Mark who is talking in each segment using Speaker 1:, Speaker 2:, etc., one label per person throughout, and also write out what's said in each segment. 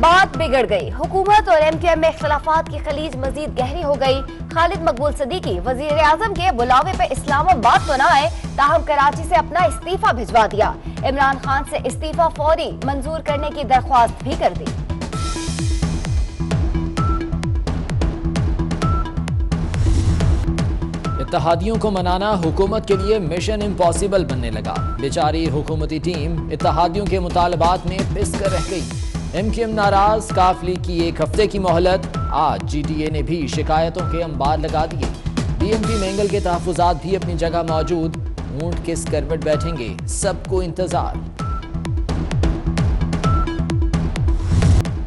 Speaker 1: بات بگڑ گئی۔ حکومت اور ایم کیو ایم میں اختلافات کی خلیج مزید گہری ہو گئی۔ خالد مقبول صدیقی، وزیر اعظم کے بلاوے پہ اسلام آباد تو نہ آئے تاہم کراچی سے اپنا استعفیٰ بھجوا دیا۔ عمران خان سے استعفیٰ فوری منظور کرنے کی درخواست بھی کر دی۔
Speaker 2: اتحادیوں کو منانا حکومت کے لیے مشن امپاسبل بننے لگا۔ بیچاری حکومتی ٹیم اتحادیوں کے مطالبات میں پس کر رہ گئی۔ ایم کیو ایم ناراض کافلی کی ایک ہفتے کی مہلت آج جی ٹی اے نے بھی شکایتوں کے انبار لگا دیے. بی ایم پی مینگل کے تحفظات بھی اپنی جگہ موجود. اونٹ کس کروٹ بیٹھیں گے؟ سب کو انتظار.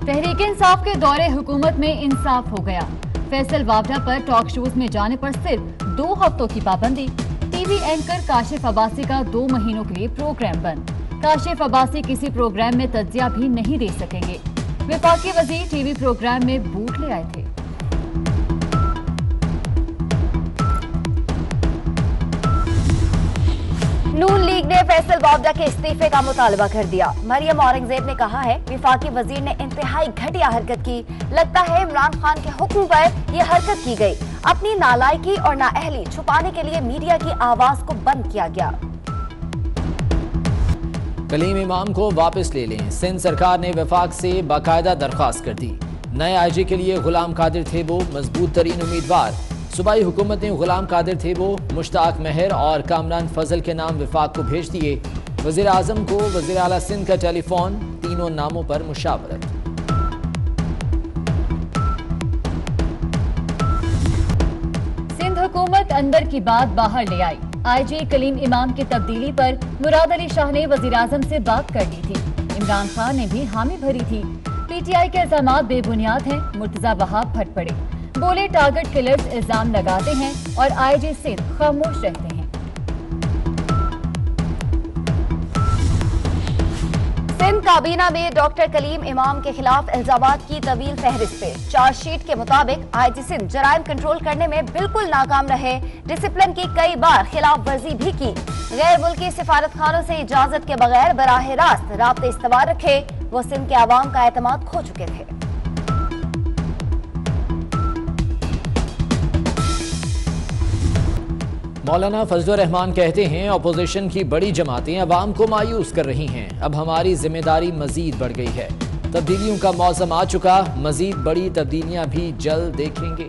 Speaker 3: تحریک انصاف کے دور حکومت میں انصاف ہو گیا. فیصل وابڈا پر ٹاک شوز میں جانے پر صرف دو ہفتوں کی پابندی. T V anchor Kashif Abbasi کا دو مہینوں کے لیے پروگرام بند. کاشف عباسی کسی پروگرام میں تجزیہ بھی نہیں دے سکیں گے۔ وفاقی وزیر ٹی وی پروگرام میں بوٹ لے آئے تھے۔
Speaker 4: نون لیگ نے فیصل وابڈا کے استعفے کا مطالبہ کر دیا۔ مریم اورنگزیب نے کہا ہے، وفاقی وزیر نے انتہائی گھٹیا حرکت کی۔ لگتا ہے عمران خان کے حکم پر یہ حرکت کی گئی۔ اپنی نالائکی اور نااہلی چھپانے کے لیے میڈیا کی آواز کو بند کیا گیا۔
Speaker 2: کلیم امام کو واپس لے لیں۔ سندھ سرکار نے وفاق سے باقاعدہ درخواست کر دی۔ نئے آئی جی کے لیے غلام قادر تھے وہ مضبوط ترین امیدوار۔ صوبائی حکومت نے غلام قادر تھے وہ مشتاق مہر اور کامران فضل کے نام وفاق کو بھیج دیے۔ وزیر اعظم کو وزیر اعلیٰ سندھ کا ٹیلی فون تینوں ناموں پر مشاورت۔
Speaker 3: سندھ حکومت اندر کی بات باہر لے آئی۔ آئی جی کلیم امام کی تبدیلی پر مراد علی شاہ نے وزیر اعظم سے بات کر لی تھی۔ عمران خان نے بھی حامی بھری تھی۔ پی ٹی آئی کے الزامات بے بنیاد ہیں، مرتضی وہاب پھٹ پڑے۔ بولے ٹارگٹ کلرز الزام لگاتے ہیں اور آئی جی سندھ خاموش رہتے ہیں۔
Speaker 4: سندھ کابینہ میں ڈاکٹر کلیم امام کے خلاف الزامات کی طویل فہرست پہ چارج شیٹ کے مطابق آئی جی سندھ جرائم کنٹرول کرنے میں بالکل ناکام رہے۔ ڈسپلن کی کئی بار خلاف ورزی بھی کی۔ غیر ملکی سفارت خانوں سے اجازت کے بغیر براہ راست رابطے استوار رکھے۔ وہ سندھ کے عوام کا اعتماد کھو چکے تھے۔
Speaker 2: مولانا فضل الرحمان کہتے ہیں، اپوزیشن کی بڑی جماعتیں عوام کو مایوس کر رہی ہیں۔ اب ہماری ذمہ داری مزید بڑھ گئی ہے۔ تبدیلیوں کا موسم آ چکا۔ مزید بڑی تبدیلیاں بھی جلد دیکھیں گے۔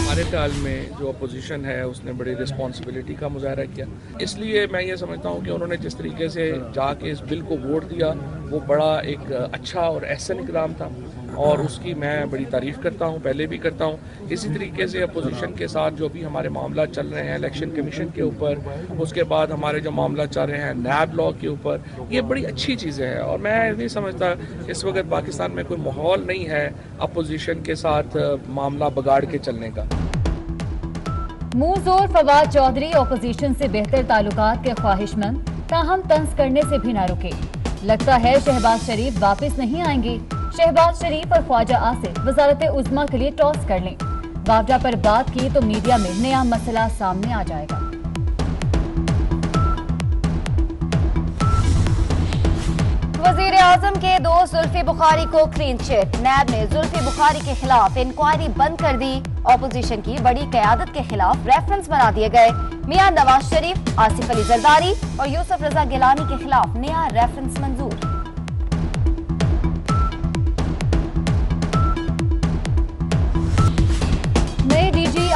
Speaker 5: ہمارے خیال میں جو اپوزیشن ہے، اس نے بڑی رسپانسبلٹی کا مظاہرہ کیا۔ اس لیے میں یہ سمجھتا ہوں کہ انہوں نے جس طریقے سے جا کے اس بل کو ووٹ دیا، وہ بڑا ایک اچھا اور احسن اقدام تھا۔ اور اس کی میں بڑی تعریف کرتا ہوں، پہلے بھی کرتا ہوں۔ اسی طریقے سے اپوزیشن کے ساتھ جو بھی ہمارے معاملات چل رہے ہیں الیکشن کمیشن کے اوپر، اس کے بعد ہمارے جو معاملات چل رہے ہیں نیب لاء کے اوپر، یہ بڑی اچھی چیزیں ہیں۔ اور میں نہیں سمجھتا اس وقت پاکستان میں کوئی ماحول نہیں ہے اپوزیشن کے ساتھ معاملہ بگاڑ کے چلنے کا۔
Speaker 3: منہ زور فواد چودھری اپوزیشن سے بہتر تعلقات کے خواہش مند، تاہم طنز کرنے سے بھی نہ رکے۔ لگتا ہے شہباز شریف واپس نہیں آئیں گے۔ شہباز شریف اور خواجہ آصف وزارت عظما کے لیے ٹاس کر لیں۔ وابڈا پر بات کی تو میڈیا میں نیا مسئلہ سامنے آ جائے گا۔
Speaker 4: وزیر اعظم کے دوست زلفی بخاری کو کلین چٹ۔ نیب نے زلفی بخاری کے خلاف انکوائری بند کر دی۔ اپوزیشن کی بڑی قیادت کے خلاف ریفرنس بنا دیے گئے۔ میاں نواز شریف، آصف علی زرداری اور یوسف رضا گیلانی کے خلاف نیا reference Manzoor.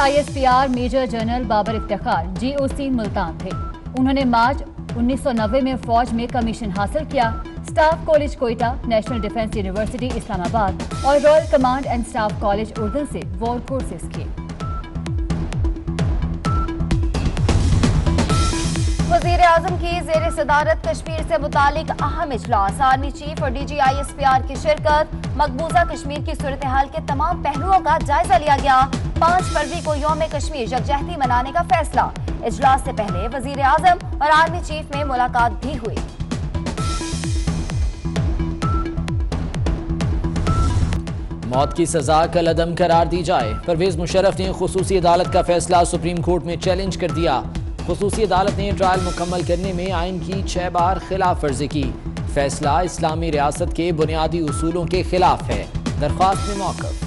Speaker 3: I S P R major general Babar Iftikhar G O C Multan تھے۔ انہوں نے مارچ انیس سو نوے میں فوج میں کمیشن حاصل کیا۔ Staff college Quetta, national defence university, Islamabad اور royal command and staff college اردن سے وار کورسز کیے۔
Speaker 4: اعظم کی زیر صدارت کشمیر سے متعلق اہم اجلاس۔ آرمی چیف اور D G I S P R کی شرکت مقبوضہ کشمیر کی صورتحال کے تمام پہلوؤں کا جائزہ لیا گیا۔ پانچ فروری کو یوم کشمیر یکجہتی منانے کا فیصلہ۔ اجلاس سے پہلے وزیر اعظم اور آرمی چیف میں ملاقات بھی ہوئی۔
Speaker 2: موت کی سزا کل عدم قرار دی جائے۔ پرویز مشرف نے خصوصی عدالت کا فیصلہ سپریم کورٹ میں چیلنج کر دیا۔ خصوصی عدالت نے ٹرائل مکمل کرنے میں آئین کی چھ بار خلاف ورزی کی۔ فیصلہ اسلامی ریاست کے بنیادی اصولوں کے خلاف ہے۔ درخواست میں موقف۔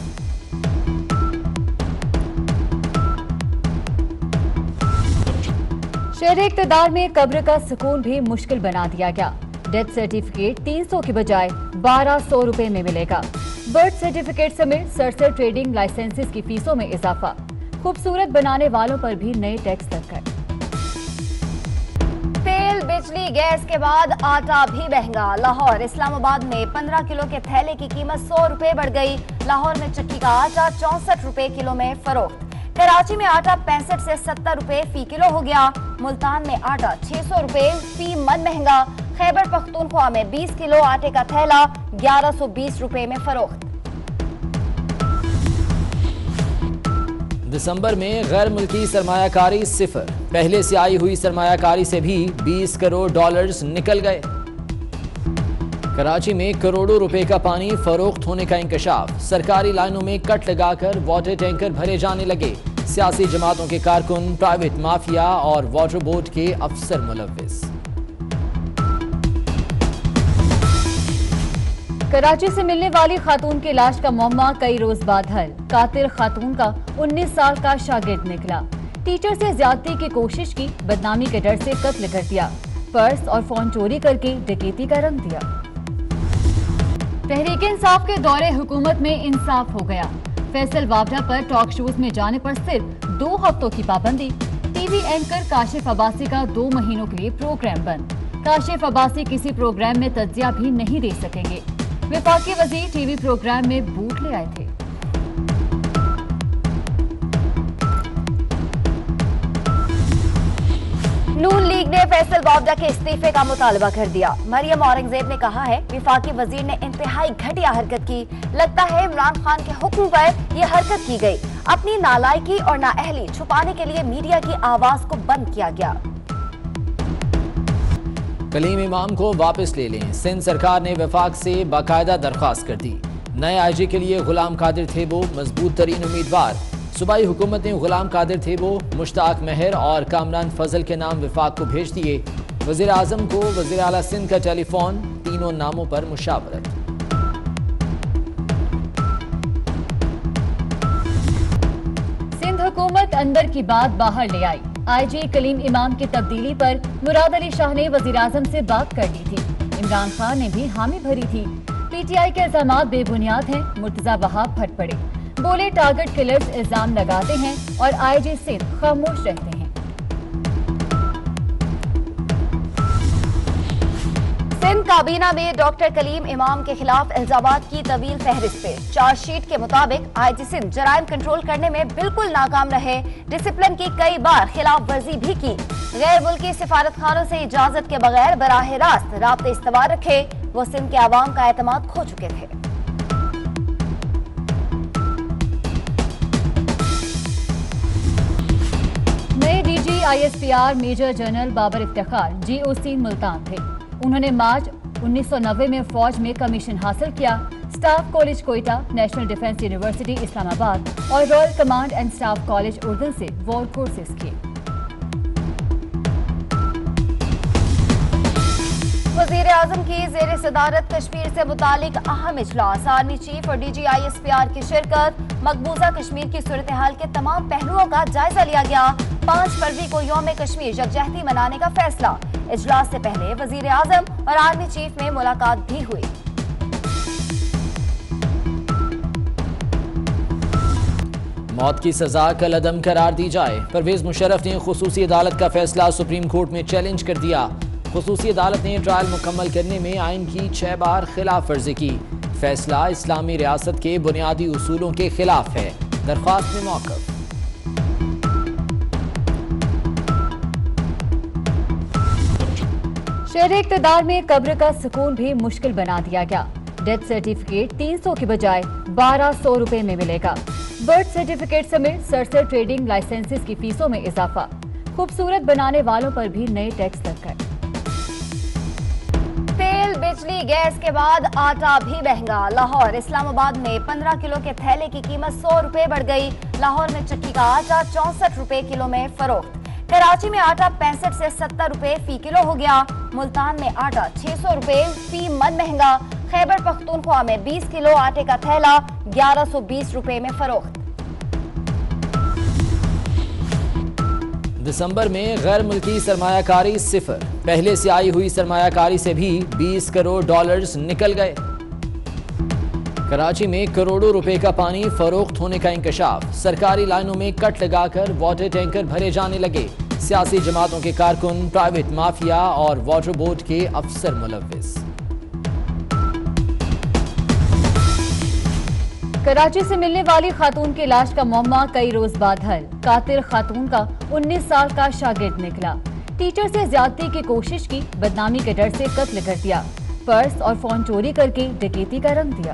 Speaker 3: شہر اقتدار میں قبر کا سکون بھی مشکل بنا دیا گیا۔ ڈیتھ سرٹیفکیٹ تین سو کی بجائے بارہ سو روپے میں ملے گا۔ برتھ سرٹیفکیٹ سمیت سرسر ٹریڈنگ لائسنسز کی فیسوں میں اضافہ۔ خوبصورت بنانے والوں پر بھی نئے
Speaker 4: ٹیکس لگ کر رسلی گیس کے بعد آٹا بھی مہنگا۔ لاہور، اسلام آباد میں پندرہ کلو کے تھیلے کی قیمت سو روپے بڑھ گئی۔ لاہور میں چکی کا آٹا چونسٹھ روپے کلو میں فروخت۔ کراچی میں آٹا پینسٹھ سے ستر روپے فی کلو ہو گیا۔ ملتان میں آٹا چھ سو روپے فی من مہنگا۔ خیبر پختونخوا میں بیس کلو آٹے کا تھیلا
Speaker 2: گیارہ سو بیس روپے میں فروخت۔ دسمبر میں غیر ملکی سرمایہ کاری صفر۔ پہلے سے آئی ہوئی سرمایہ کاری سے بھی بیس کروڑ ڈالرز نکل گئے۔ کراچی میں کروڑوں روپے کا پانی فروخت ہونے کا انکشاف۔ سرکاری لائنوں میں کٹ لگا کر واٹر ٹینکر بھرے جانے لگے۔ سیاسی جماعتوں کے
Speaker 3: کارکن، پرائیویٹ مافیا اور واٹر بورڈ کے افسر ملوث۔ کراچی سے ملنے والی خاتون کے لاش کا مومہ کئی روز بعد حل۔ قاتل خاتون کا انیس سال کا شاگرد نکلا۔ ٹیچر سے زیادتی کی کوشش کی، بدنامی کے ڈر سے قتل کر دیا۔ پرس اور فون چوری کر کے ڈکیتی کا رنگ دیا۔ تحریک انصاف کے دورے حکومت میں انصاف ہو گیا۔ فیصل وابڈا پر ٹاک شوز میں جانے پر صرف دو ہفتوں کی پابندی۔ T V anchor Kashif Abbasi کا دو مہینوں کے لیے پروگرام بند۔ کاشف عباسی کسی پروگرام میں تجزیہ بھی نہیں
Speaker 4: دے سکیں گے۔ وفاقی وزیر ٹی وی پروگرام میں بوٹ لے آئے تھے۔ نون لیگ نے فیصل بابڈا کے استعفے کا مطالبہ کر دیا۔ مریم اورنگزیب نے کہا ہے، وفاقی وزیر نے انتہائی گھٹیا حرکت کی۔ لگتا ہے عمران خان کے حکم پر یہ حرکت کی گئی۔ اپنی
Speaker 2: نالائکی اور نااہلی چھپانے کے لیے میڈیا کی آواز کو بند کیا گیا۔ کلیم امام کو واپس لے لیں۔ سندھ سرکار نے وفاق سے باقاعدہ درخواست کر دی۔ نئے آئی جی کے لیے غلام قادر تھے وہ مضبوط ترین امیدوار۔ صوبائی حکومت نے غلام قادر تھے وہ مشتاق مہر اور کامران فضل کے نام وفاق کو
Speaker 3: بھیج دیے۔ وزیر اعظم کو وزیر اعلیٰ سندھ کا ٹیلی فون تینوں ناموں پر مشاورت۔ سندھ حکومت اندر کی بات باہر لے آئی۔ آئی جی کلیم امام کی تبدیلی پر مراد علی شاہ نے وزیر اعظم سے بات کر دی تھی۔ عمران خان نے بھی حامی بھری تھی۔ پی ٹی آئی کے الزامات
Speaker 4: بے بنیاد ہیں، مرتضی وہاب پھٹ پڑے۔ بولے ٹارگٹ کلرز الزام لگاتے ہیں اور آئی جی سندھ خاموش رہتے ہیں۔ سندھ کابینہ میں ڈاکٹر کلیم امام کے خلاف الزامات کی طویل فہرست پہ۔ چارج شیٹ کے مطابق آئی جی سندھ جرائم کنٹرول کرنے میں بالکل ناکام رہے۔ ڈسپلن کی کئی بار خلاف ورزی بھی کی۔
Speaker 3: غیر ملکی سفارت خانوں سے اجازت کے بغیر براہ راست رابطے استوار رکھے۔ وہ سندھ کے عوام کا اعتماد کھو چکے تھے۔ I S P R major general Babar Iftikhar G O C Multan تھے انہوں نے
Speaker 4: مارچ انیس سو نوے میں فوج میں کمیشن حاصل کیا staff college Quetta national defence university Islamabad اور royal command and staff college اردن سے وار کورسز کیے وزیر اعظم کی زیر صدارت کشمیر سے متعلق اہم اجلاس۔ آرمی چیف اور D G I S P R کی شرکت۔ مقبوضہ کشمیر کی صورتحال
Speaker 2: کے تمام پہلوؤں کا جائزہ لیا گیا۔ پانچ فروری کو یوم کشمیر یکجہتی منانے کا فیصلہ۔ اجلاس سے پہلے وزیر اعظم اور آرمی چیف میں ملاقات بھی ہوئی۔ موت کی سزا کل عدم قرار دی جائے۔ پرویز مشرف نے خصوصی عدالت کا فیصلہ سپریم کورٹ میں چیلنج
Speaker 3: کر دیا۔ خصوصی عدالت نے ٹرائل مکمل کرنے میں آئین کی چھ بار خلاف ورزی کی۔ فیصلہ اسلامی ریاست کے بنیادی اصولوں کے خلاف ہے۔ درخواست میں موقف۔ شہر اقتدار میں قبر کا سکون بھی مشکل بنا دیا گیا۔
Speaker 4: ڈیتھ سرٹیفکیٹ تین سو کی بجائے بارہ سو روپے میں ملے گا۔ برتھ سرٹیفکیٹ سمیت سرسر ٹریڈنگ لائسنسز کی فیسوں میں اضافہ۔ خوبصورت بنانے والوں پر بھی نئے ٹیکس لگ گئے بجلی گیس کے بعد آٹا بھی مہنگا۔ لاہور، اسلام آباد میں پندرہ کلو کے تھیلے کی قیمت سو روپے بڑھ گئی۔ لاہور میں چکی کا آٹا چونسٹھ روپے کلو میں فروخت۔ کراچی میں آٹا پینسٹھ سے ستر روپے فی کلو ہو گیا۔ ملتان میں آٹا چھ سو روپے فی من مہنگا۔ خیبر، پختونخوا میں بیس کلو آٹے کا تھیلا گیارہ سو بیس روپے میں فروخت۔
Speaker 2: دسمبر میں غیر ملکی سرمایہ کاری صفر۔ پہلے سے آئی ہوئی سرمایہ کاری سے بھی بیس کروڑ ڈالرز نکل گئے۔ کراچی میں کروڑوں روپے کا پانی فروخت ہونے کا انکشاف۔ سرکاری لائنوں میں کٹ لگا کر واٹر ٹینکر بھرے جانے لگے۔ سیاسی جماعتوں کے کارکن، پرائیویٹ مافیا اور واٹر بورڈ کے افسر ملوث۔
Speaker 3: کراچی سے ملنے والی خاتون کی لاش کا معمہ کئی روز بعد حل۔ قاتل خاتون کا انیس سال کا شاگرد نکلا۔ ٹیچر سے زیادتی کی کوشش کی، بدنامی کے ڈر سے قتل کر دیا۔ پرس اور فون چوری کر کے ڈکیتی کا رنگ دیا۔